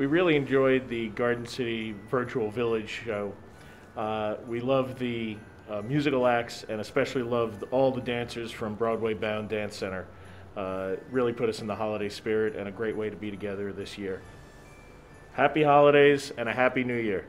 we really enjoyed the Garden City Virtual Village show. Uh, we loved the uh, musical acts and especially loved all the dancers from Broadway Bound Dance Center. Uh, really put us in the holiday spirit and a great way to be together this year. Happy holidays and a happy new year.